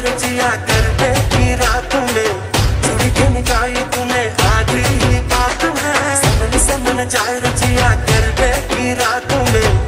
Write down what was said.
रचिया कर बैठी रात आधी बात है। समन समन रात में।